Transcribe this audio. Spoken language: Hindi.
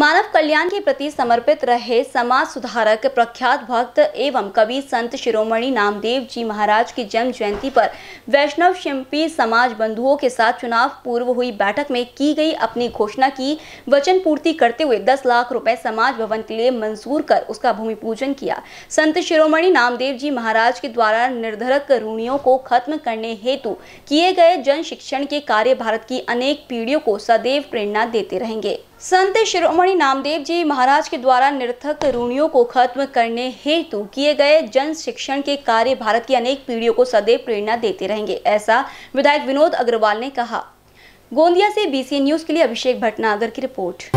मानव कल्याण के प्रति समर्पित रहे समाज सुधारक प्रख्यात भक्त एवं कवि संत शिरोमणि नामदेव जी महाराज की जन्म जयंती पर वैष्णव शिल्पी समाज बंधुओं के साथ चुनाव पूर्व हुई बैठक में की गई अपनी घोषणा की। वचन पूर्ति करते हुए 10 लाख रुपए समाज भवन के लिए मंजूर कर उसका भूमि पूजन किया। संत शिरोमणि नामदेव जी महाराज के द्वारा निर्धरक ऋणियों को खत्म करने हेतु किए गए जन शिक्षण के कार्य भारत की अनेक पीढ़ियों को सदैव प्रेरणा देते रहेंगे। संत शिरोमणि नामदेव जी महाराज के द्वारा निर्थक ऋणियों को खत्म करने हेतु किए गए जन शिक्षण के कार्य भारत की अनेक पीढ़ियों को सदैव प्रेरणा देते रहेंगे, ऐसा विधायक विनोद अग्रवाल ने कहा। गोंदिया से बीसी न्यूज़ के लिए अभिषेक भटनागर की रिपोर्ट।